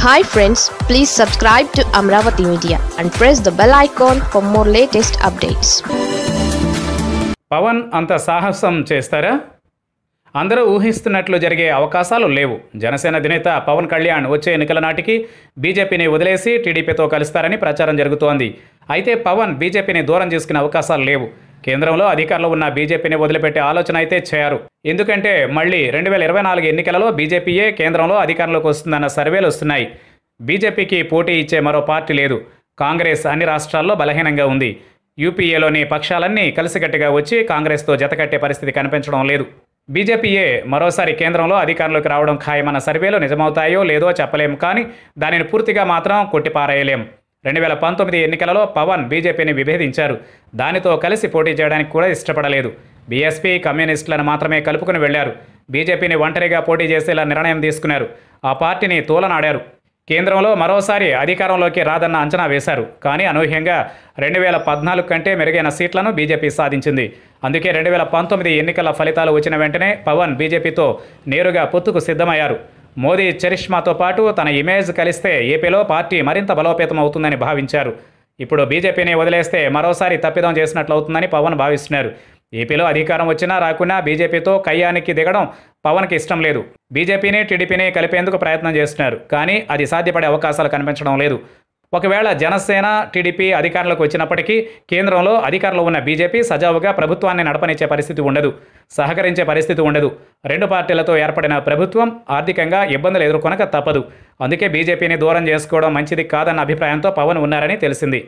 Hi friends please subscribe to Amaravati media and press the bell icon for more latest updates Pawan అంత సాహసం చేస్తారా? అందరూ ఊహిస్తున్నట్లు జరిగే అవకాశాలు లేవు. జనసేన అధినేత పవన్ కళ్యాణ్ వచ్చే ఎన్నికల నాటికి బీజేపీని వదిలేసి టీడీపీతో కలుస్తారని ప్రచారం జరుగుతోంది. అయితే పవన్ బీజేపీని దూరం చేసుకునే అవకాశాలు లేవు. కేంద్రంలో అధికారంలో ఉన్న బీజేపీని వదిలిపెట్టే ఆలోచన అయితే చేయరు. ఎందుకంటే మళ్ళీ రెండు వేల ఇరవై నాలుగు ఎన్నికలలో బీజేపీయే కేంద్రంలో అధికారంలోకి వస్తుందన్న సర్వేలు వస్తున్నాయి. బీజేపీకి పోటీ ఇచ్చే మరో పార్టీ లేదు. కాంగ్రెస్ అన్ని రాష్ట్రాల్లో బలహీనంగా ఉంది. యూపీఏలోని పక్షాలన్నీ కలిసికట్టుగా వచ్చి కాంగ్రెస్తో జతకట్టే పరిస్థితి కనిపించడం లేదు. బీజేపీయే మరోసారి కేంద్రంలో అధికారంలోకి రావడం ఖాయమన్న సర్వేలు నిజమవుతాయో లేదో చెప్పలేం కానీ దానిని పూర్తిగా మాత్రం కొట్టిపారేయలేం. రెండు వేల పంతొమ్మిది ఎన్నికలలో పవన్ బీజేపీని విభేదించారు. దానితో కలిసి పోటీ చేయడానికి కూడా ఇష్టపడలేదు. బీఎస్పీ కమ్యూనిస్టులను మాత్రమే కలుపుకుని వెళ్ళారు. బీజేపీని ఒంటరిగా పోటీ చేసేలా నిర్ణయం తీసుకున్నారు. ఆ పార్టీని తోలనాడారు. కేంద్రంలో మరోసారి అధికారంలోకి రాదన్న అంచనా వేశారు. కానీ అనూహ్యంగా రెండు వేల పద్నాలుగు కంటే మెరుగైన సీట్లను బీజేపీ సాధించింది. అందుకే రెండు వేల పంతొమ్మిది ఎన్నికల ఫలితాలు వచ్చిన వెంటనే పవన్ బీజేపీతో నేరుగా పొత్తుకు సిద్ధమయ్యారు. మోదీ చరిష్మాతో పాటు తన ఇమేజ్ కలిస్తే ఏపీలో పార్టీ మరింత బలోపేతం అవుతుందని భావించారు. ఇప్పుడు బీజేపీని వదిలేస్తే మరోసారి తప్పిదం చేసినట్లు అవుతుందని పవన్ భావిస్తున్నారు. ఏపీలో అధికారం వచ్చినా రాకున్నా బీజేపీతో కయ్యానికి దిగడం పవన్కి ఇష్టం లేదు. బీజేపీని టీడీపీని కలిపేందుకు ప్రయత్నం చేస్తున్నారు. కానీ అది సాధ్యపడే అవకాశాలు కనిపించడం లేదు. ఒకవేళ జనసేన టీడీపీ అధికారంలోకి వచ్చినప్పటికీ కేంద్రంలో అధికారంలో ఉన్న బీజేపీ సజావుగా ప్రభుత్వాన్ని నడపనిచ్చే పరిస్థితి ఉండదు సహకరించే పరిస్థితి ఉండదు. రెండు పార్టీలతో ఏర్పడిన ప్రభుత్వం ఆర్థికంగా ఇబ్బందులు ఎదుర్కొనక తప్పదు. అందుకే బీజేపీని దూరం చేసుకోవడం మంచిది కాదన్న అభిప్రాయంతో పవన్ ఉన్నారని తెలిసింది.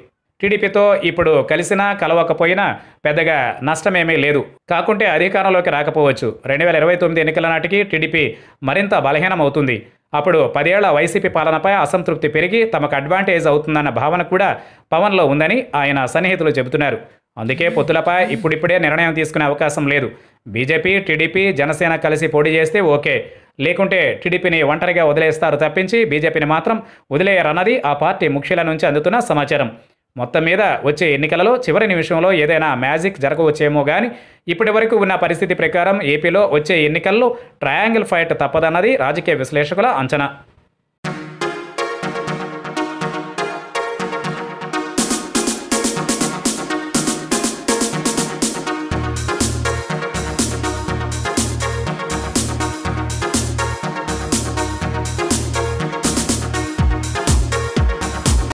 టీడీపీతో ఇప్పుడు కలిసినా కలవకపోయినా పెద్దగా నష్టమేమీ లేదు. కాకుంటే అధికారంలోకి రాకపోవచ్చు. రెండు వేల ఇరవై తొమ్మిది ఎన్నికల నాటికి టీడీపీ మరింత బలహీనమవుతుంది. అప్పుడు పదేళ్ళ వైసీపీ పాలనపై అసంతృప్తి పెరిగి తమకు అడ్వాంటేజ్ అవుతుందన్న భావన కూడా పవన్లో ఉందని ఆయన సన్నిహితులు చెబుతున్నారు. అందుకే పొత్తులపై ఇప్పుడిప్పుడే నిర్ణయం తీసుకునే అవకాశం లేదు. బీజేపీ టీడీపీ జనసేన కలిసి పోటీ చేస్తే ఓకే. లేకుంటే టీడీపీని ఒంటరిగా వదిలేస్తారు తప్పించి బీజేపీని మాత్రం వదిలేయరన్నది ఆ పార్టీ ముఖ్యుల నుంచి అందుతున్న సమాచారం. మొత్తం మీద వచ్చే ఎన్నికలలో చివరి నిమిషంలో ఏదైనా మ్యాజిక్ జరగవచ్చేమో కానీ ఇప్పటి వరకు ఉన్న పరిస్థితి ప్రకారం ఏపీలో వచ్చే ఎన్నికల్లో ట్రయాంగిల్ ఫైట్ తప్పదన్నది రాజకీయ విశ్లేషకుల అంచనా.